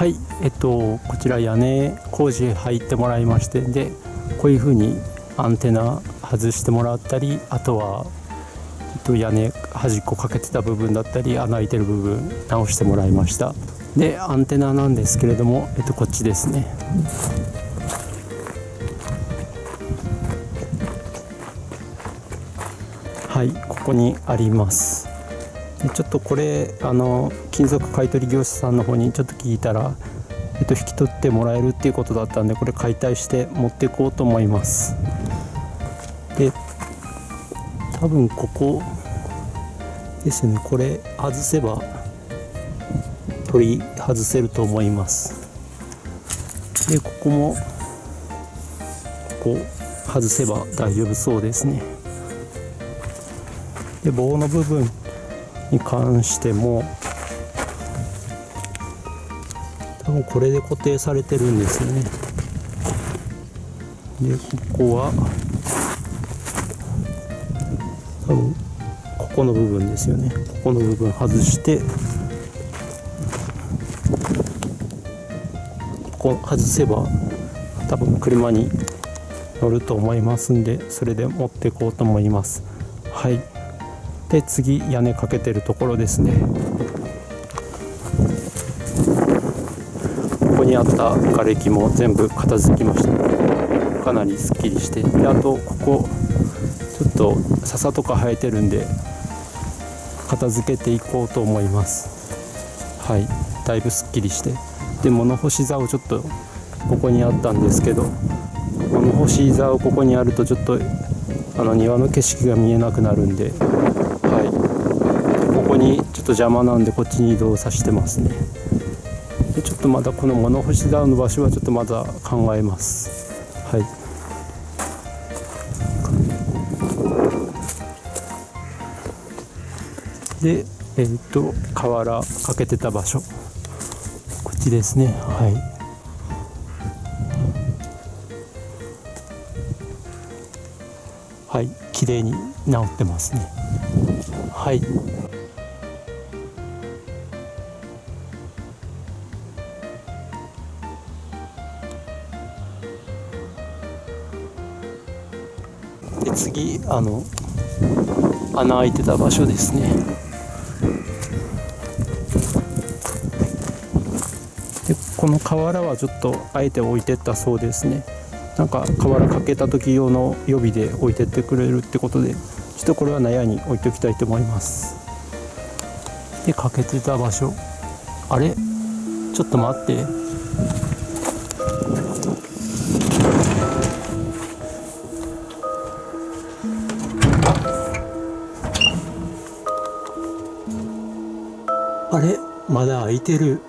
はいえっとこちら屋根工事入ってもらいましてでこういう風にアンテナ外してもらったりあとは、えっと、屋根端っこかけてた部分だったり穴開いてる部分直してもらいました。でアンテナなんですけれども、えっと、こっちですね。はいここにあります。ちょっとこれあの金属買取業者さんの方にちょっと聞いたら、えっと、引き取ってもらえるっていうことだったんでこれ解体して持っていこうと思います。で多分ここですね。これ外せば取り外せると思います。でここもここ外せば大丈夫そうですね。で棒の部分に関しても多分これで固定されてるんですね。でここは多分ここの部分ですよね。ここの部分外してここ外せば多分車に乗ると思いますんでそれで持っていこうと思います。はい。で次屋根かけてるところですね。ここにあった瓦礫も全部片付きました。かなりすっきりして。であとここちょっと笹とか生えてるんで片付けていこうと思います。はい。だいぶすっきりして。で物干し竿ちょっとここにあったんですけど物干し竿ここにあるとちょっとあの庭の景色が見えなくなるんでにちょっと邪魔なんでこっちに移動させてますね。ちょっとまだこの物干しダウンの場所はちょっとまだ考えます。はい。でえっ、と瓦かけてた場所。こっちですね。はい。はい。綺麗に治ってますね。はい。で次あの穴開いてた場所ですね。でこの瓦はちょっとあえて置いてったそうですね。なんか瓦かけた時用の予備で置いてってくれるってことでちょっとこれは納屋に置いておきたいと思います。でかけてた場所。あれ？ちょっと待って。れまだ空いてる。